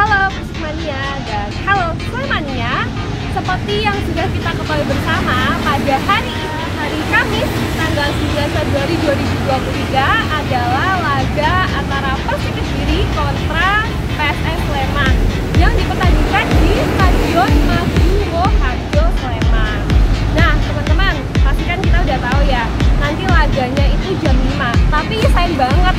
Halo Persikmania dan halo Slemania Seperti yang sudah kita ketahui bersama pada hari hari Kamis tanggal 9 Februari 2023 adalah laga antara Persik Kediri kontra PSS Sleman yang dipertandingkan di Stadion Maguwo Harjo Sleman. Nah, teman-teman, pastikan kita udah tahu ya, nanti laganya itu jam 5, tapi sayang banget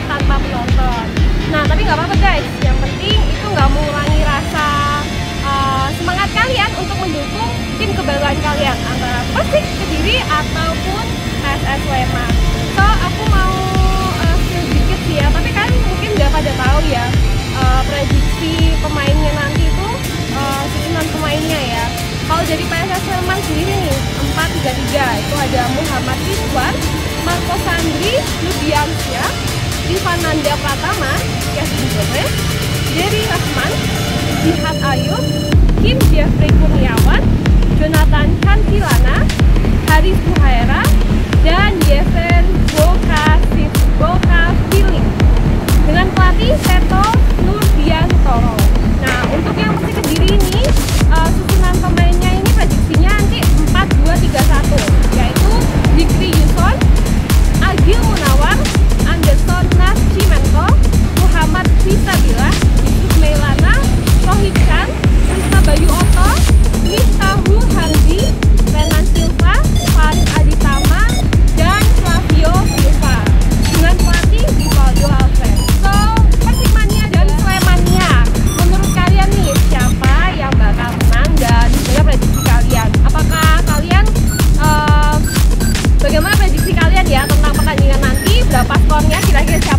kebanggaan kalian antara Persik Kediri ataupun PSS Sleman. So, aku mau uh, sedikit sih ya, tapi kan mungkin nggak pada tahu ya uh, prediksi pemainnya nanti itu uh, susunan pemainnya ya. Kalau dari PSS Sleman sendiri nih 4-3-3 itu ada Muhammad Rizwan, Marco Sandri, Ludiansyah, Divananda Pratama, Kevin Gomez, Daddy's con nhá chị đã kia chào